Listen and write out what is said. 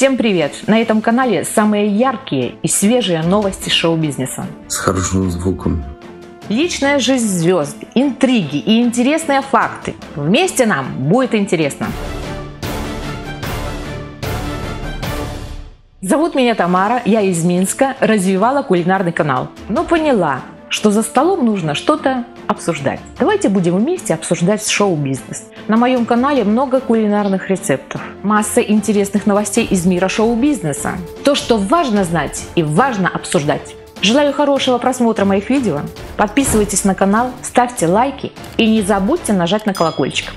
Всем привет! На этом канале самые яркие и свежие новости шоу-бизнеса. С хорошим звуком. Личная жизнь звезд, интриги и интересные факты. Вместе нам будет интересно. Зовут меня Тамара, я из Минска, развивала кулинарный канал. Но поняла, что за столом нужно что-то обсуждать. Давайте будем вместе обсуждать шоу-бизнес. На моем канале много кулинарных рецептов, масса интересных новостей из мира шоу-бизнеса. То, что важно знать и важно обсуждать. Желаю хорошего просмотра моих видео. Подписывайтесь на канал, ставьте лайки и не забудьте нажать на колокольчик.